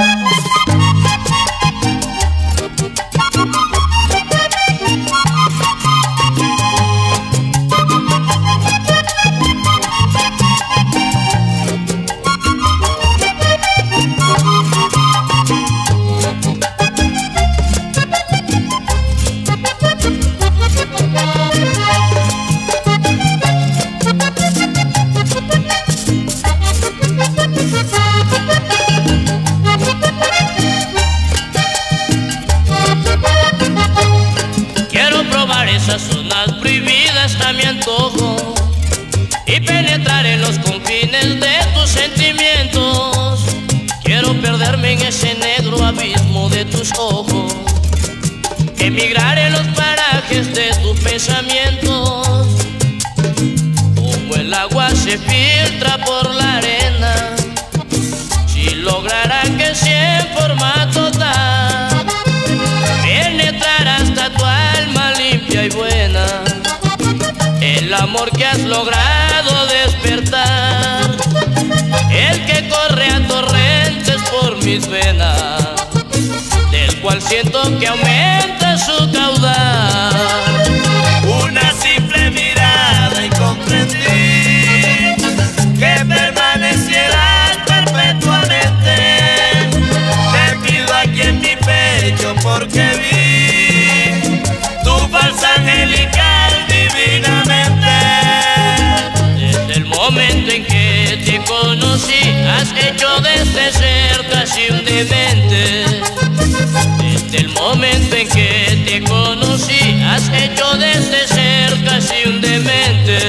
Música mi antojo y penetrar en los confines de tus sentimientos. Quiero perderme en ese negro abismo de tus ojos, emigrar en los parajes de tus pensamientos. Como el agua se filtra por amor que has logrado despertar, el que corre a torrentes por mis venas, del cual siento que aumenta su caudal. Una simple mirada y comprendí que permanecieras perpetuamente. Te pido aquí en mi pecho porque te conocí, has hecho de este ser casi un demente. Desde el momento en que te conocí, has hecho de este ser casi un demente.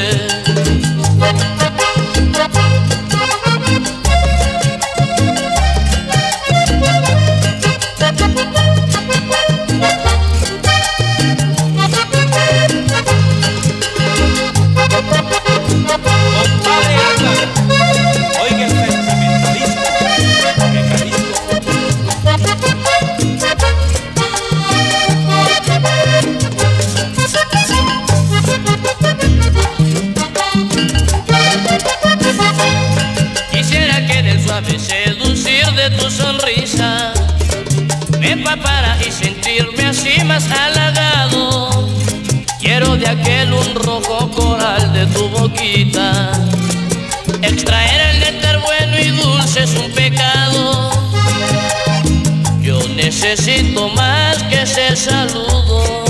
Empapara y sentirme así más halagado. Quiero de aquel un rojo coral de tu boquita. Extraer el néctar bueno y dulce es un pecado. Yo necesito más que ese saludo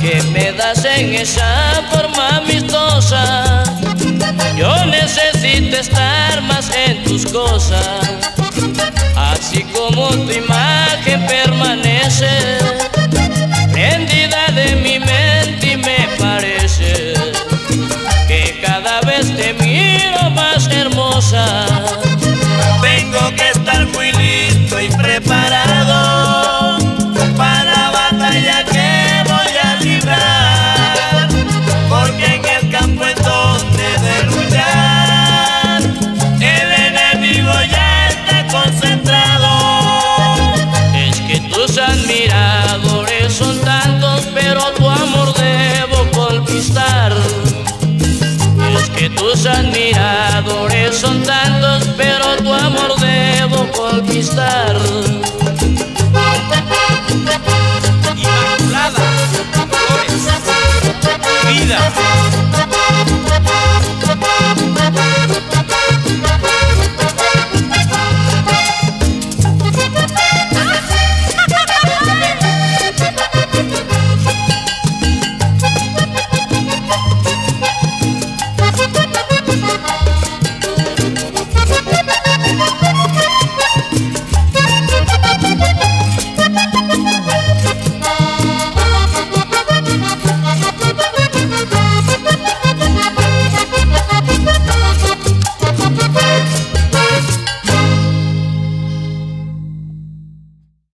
que me das en esa forma amistosa. Yo necesito estar más en tus cosas, así como tu imagen permanece prendida de mi mente y me parece que cada vez te miro más hermosa. Tengo que estar muy listo y preparado tus admiradores son tantos, pero tu amor debo conquistar. Es que tus admiradores son tantos, pero tu amor debo conquistar.